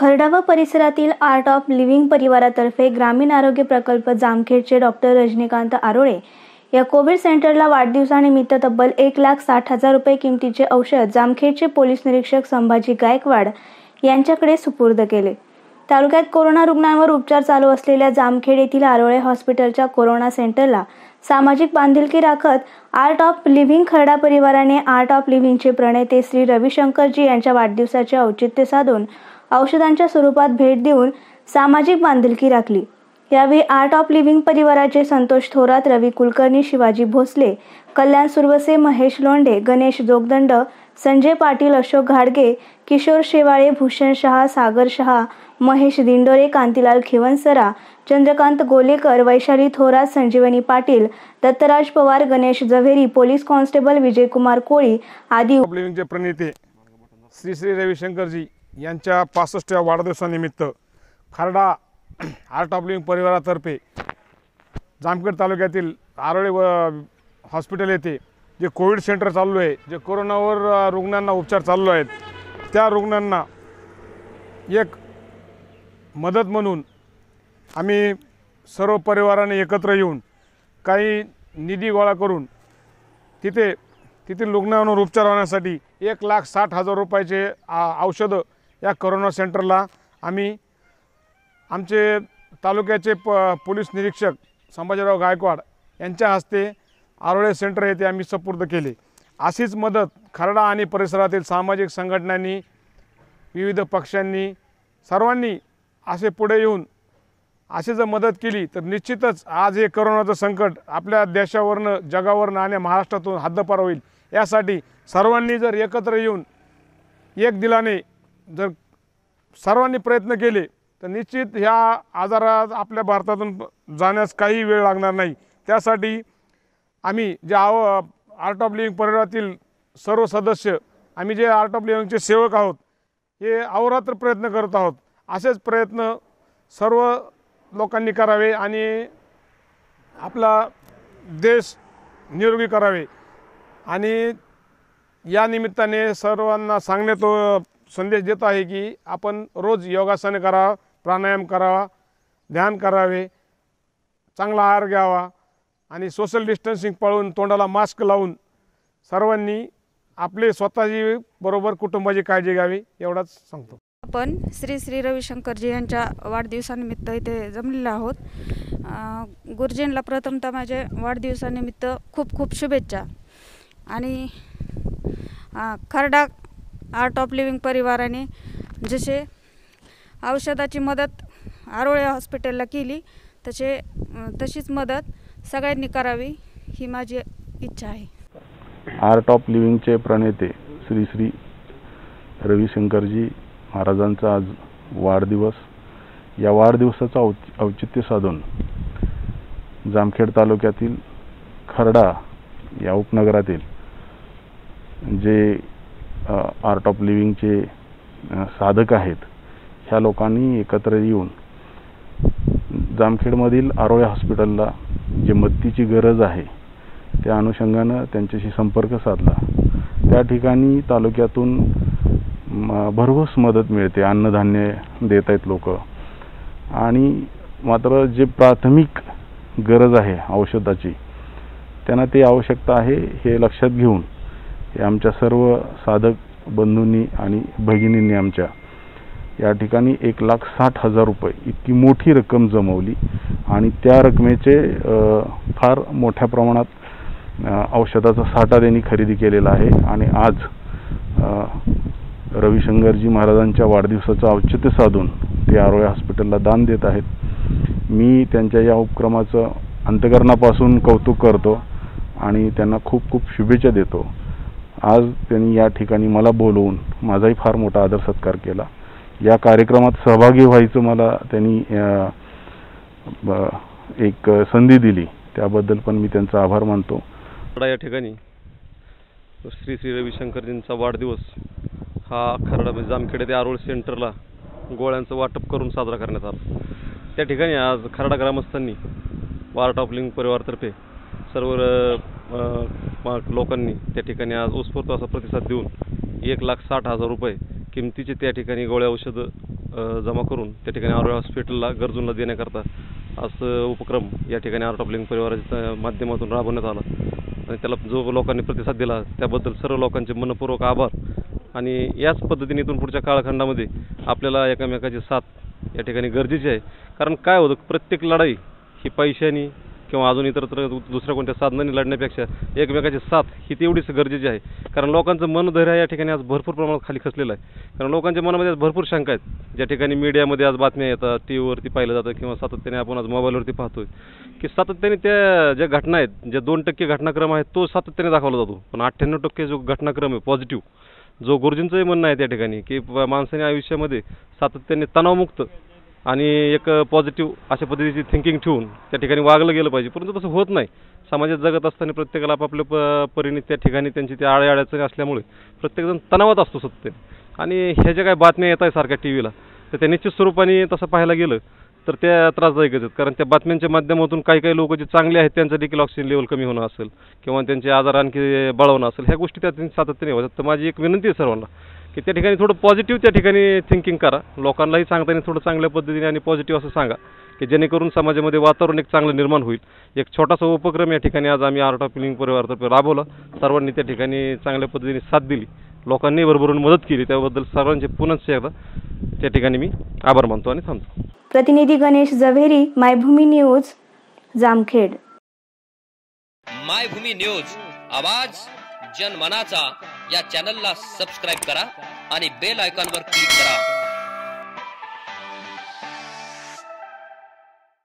खर्डा व परिसरातील art of living परिवारातर्फे ग्रामीण आरोग्य प्रकल्प जामखेडचे डॉक्टर रजनीकांत आरोळे या कोविड सेंटरला वाढदिवसानिमित्त तब्बल एक लाख साठ हजार रुपये किमतीचे औषध जामखेडचे पोलीस निरीक्षक संभाजी गायकवाड यांच्याकडे सुपूर्द केले. तालुक्यात कोरोना रुग्णांवर उपचार चालू असलेल्या जामखेड येथील आरोळे हॉस्पिटलच्या कोरोना सेंटरला सामाजिक बांधिलकी राखत आर्ट ऑफ लिव्हिंग खर्डा परिवाराने आर्ट ऑफ लिव्हिंगचे प्रणेते श्री रविशंकरजी यांच्या वाढदिवसाचे औचित्य साधून औषधांच्या स्वरूपात भेट देऊन सामाजिक बांधिलकी राखली. यावेळी आर्ट ऑफ लिव्हिंग परिवाराचे संतोष थोरात रवी कुलकर्णी शिवाजी भोसले कल्याण सुरवसे महेश लोंढे गणेश जोगदंड संजय पाटील अशोक घाडगे किशोर शेवाळे भूषण शहा सागर शहा महेश दिंडोरे कांतीलाल खिवनसरा चंद्रकांत गोलेकर वैशाली थोरात संजीवनी पाटील दत्तराज पवार गणेश जव्हेरी पोलीस कॉन्स्टेबल विजयकुमार कोळी आदी प्रणेते श्री श्री रविशंकरजी. यांच्या पासष्टव्या वाढदिवसानिमित्त खारडा आर्ट ऑफ लिव्हिंग परिवारातर्फे जामखेड तालुक्यातील आरोळे व हॉस्पिटल येथे जे कोविड सेंटर चालू आहे जे कोरोनावर रुग्णांना उपचार चालू आहेत त्या रुग्णांना एक मदत म्हणून आम्ही सर्व परिवाराने एकत्र येऊन काही निधी गोळा करून तिथे तेथील रुग्णांवर उपचार होण्यासाठी एक लाख साठ हजार रुपयाचे आ- औषधं या करोना सेंटरला आम्ही आमचे तालुक्याचे प पोलीस निरीक्षक संभाजीराव गायकवाड यांच्या हस्ते आरोळे सेंटर येथे आम्ही सपूर्द केले. अशीच मदत खरडा आणि परिसरातील सामाजिक संघटनांनी विविध पक्षांनी सर्वांनी असे पुढे येऊन अशी जर मदत केली तर निश्चितच आज हे करोनाचं संकट आपल्या देशावरनं जगावरनं आणि महाराष्ट्रातून हद्दपार होईल. यासाठी सर्वांनी जर एकत्र येऊन एक दिलाने जर सर्वांनी प्रयत्न केले तर निश्चित ह्या आजारात आपल्या भारतातून जाण्यास काही वेळ लागणार नाही. त्यासाठी आम्ही जे आव आर्ट ऑफ लिव्हिंग परिवारातील सर्व सदस्य आम्ही जे आर्ट ऑफ लिव्हिंगचे सेवक आहोत हे अहोरात्र प्रयत्न करत आहोत. असेच प्रयत्न सर्व लोकांनी करावे आणि आपला देश निरोगी करावे. आणि या निमित्ताने सर्वांना सांगण्यात संदेश देत आहे की आपण रोज योगासने करावा प्राणायाम करावा ध्यान करावे चांगला आहार घ्यावा आणि सोशल डिस्टन्सिंग पाळून तोंडाला मास्क लावून सर्वांनी आपले स्वतःची बरोबर कुटुंबाची काळजी घ्यावी एवढाच सांगतो. आपण श्री श्री रविशंकरजी यांच्या वाढदिवसानिमित्त इथे जमलेलो आहोत. गुरुजींना प्रथमतः माझे वाढदिवसानिमित्त खूप खूप शुभेच्छा. आणि खरडा आर्ट ऑफ लिव्हिंग परिवाराने जसे औषधाची मदत आरोळे हॉस्पिटलला केली तसे तशीच मदत सगळ्यांनी करावी ही माझी इच्छा आहे. आर्ट ऑफ लिव्हिंगचे प्रणेते श्री श्री रविशंकरजी महाराजांचा आज वाढदिवस. या वाढदिवसाचं औच औचित्य साधून जामखेड तालुक्यातील खरडा या उपनगरातील जे आर्ट ऑफ लिव्हिंगचे साधक आहेत. ह्या लोकांनी एकत्र येऊन जामखेडमधील आरोळे हॉस्पिटलला जे मदतीची गरज आहे त्या अनुषंगानं त्यांच्याशी संपर्क साधला. त्या ठिकाणी तालुक्यातून म, भरघोस मदत मिळते अन्नधान्य देत आहेत लोक. आणि मात्र जे प्राथमिक गरज आहे औषधाची त्यांना ती आवश्यकता आहे हे लक्षात घेऊन हे आमच्या सर्व साधक बंधूंनी आणि भगिनींनी आमच्या या ठिकाणी एक लाख साठ हजार रुपये इतकी मोठी रक्कम जमवली आणि त्या रकमेचे फार मोठ्या प्रमाणात औषधाचा साठा त्यांनी खरेदी केलेला आहे. आणि आज रविशंकरजी महाराजांच्या वाढदिवसाचं औचित्य साधून ते आरोग्य हॉस्पिटलला दान देत आहेत. मी त्यांच्या या उपक्रमाचं अंतकरणापासून कौतुक करतो आणि त्यांना खूप खूप शुभेच्छा देतो. आज त्यांनी या ठिकाणी मला बोलवून माझाही फार मोठा आदर सत्कार केला. या कार्यक्रमात सहभागी व्हायचं मला त्यांनी ब- एक संधी दिली. त्याबद्दल पण मी त्यांचा आभार मानतो. या ठिकाणी श्री श्री रविशंकरजींचा वाढदिवस हा खरडा म्हणजे जामखेडे ते आरोळ सेंटरला गोळ्यांचं वाटप करून साजरा करण्यात आला. त्या ठिकाणी आज खरडा ग्रामस्थांनी वार्ट ऑफ लिंग परिवारतर्फे सर्व लोकांनी त्या ठिकाणी आज उत्स्फूर्त असा प्रतिसाद देऊन एक लाख साठ हजार रुपये किमतीचे त्या ठिकाणी गोळ्या औषधं जमा करून त्या ठिकाणी आरोग्य हॉस्पिटलला गरजूंना देण्याकरता असं उपक्रम या ठिकाणी आर्ट ऑफ लिंग परिवाराच्या माध्यमातून राबवण्यात आला. आणि त्याला जो लोकांनी प्रतिसाद दिला त्याबद्दल सर्व लोकांचे मनपूर्वक आभार. आणि याच पद्धतीने इथून पुढच्या काळखंडामध्ये आपल्याला एकमेकाची साथ या ठिकाणी गरजेची आहे. कारण काय होतं प्रत्येक लढाई ही पैशानी किंवा अजून इतरत्र दुसऱ्या कोणत्या साधनांनी लढण्यापेक्षा एकमेकाची साथ ही तेवढीच गरजेची आहे. कारण लोकांचं मनधैर्य या ठिकाणी आज भरपूर प्रमाणात खाली खचलेलं आहे. कारण लोकांच्या मनामध्ये आज भरपूर शंका आहेत. ज्या ठिकाणी मीडियामध्ये आज बातम्या येतात टी व्हीवरती पाहिलं जातं किंवा सातत्याने आपण आज मोबाईलवरती पाहतोय. की सातत्याने त्या ज्या घटना आहेत ज्या दोन टक्के घटनाक्रम आहे तो सातत्याने दाखवला जातो. पण अठ्ठ्याण्णव टक्के जो घटनाक्रम आहे पॉझिटिव्ह जो गुरुजींचंही म्हणणं आहे त्या ठिकाणी की माणसाने आयुष्यामध्ये सातत्याने तणावमुक्त आणि एक पॉझिटिव्ह अशा पद्धतीची थिंकिंग ठेवून त्या ठिकाणी वागलं गेलं पाहिजे. परंतु तसं होत नाही. समाजात जगत असताना प्रत्येकाला आपापल्या प परीने त्या ठिकाणी त्यांची त्या आळ्या अडचणी असल्यामुळे प्रत्येकजण तणावात असतो सत्य आणि ह्या ज्या काही बातम्या येत आहेत सारख्या टी व्हीला तर त्या निश्चित स्वरूपाने तसं पाहायला गेलं तर त्या त्रासदायकच आहेत. कारण त्या बातम्यांच्या माध्यमातून काही काही लोक जे चांगले आहेत त्यांचं देखील ऑक्सिजन लेवल कमी होणं असेल किंवा त्यांचे आजार आणखी बळवणं असेल ह्या गोष्टी त्या सातत्याने होतात तर माझी एक विनंती आहे सर्वांना की त्या ठिकाणी थोडं पॉझिटिव्ह त्या ठिकाणी थिंकिंग करा. लोकांनाही सांगताना थोडं चांगल्या पद्धतीने आणि पॉझिटिव्ह असं सांगा. की जेणेकरून समाजामध्ये वातावरण एक चांगलं निर्माण होईल. एक छोटासा उपक्रम या ठिकाणी आज आम्ही आर्ट ऑफ लिव्हिंग परिवारातर्फे राबवला. सर्वांनी त्या ठिकाणी चांगल्या पद्धतीने साथ दिली. लोकांनी भरभरून मदत केली. त्याबद्दल सर्वांचे पुनश्च एकदा त्या ठिकाणी मी आभार मानतो आणि थांबतो. प्रतिनिधी गणेश जव्हेरी मायभूमी न्यूज जामखेड. मायभूमी न्यूज. आवाज जनमनाचा या चॅनलला सबस्क्राईब करा आणि बेल आयकॉनवर क्लिक करा.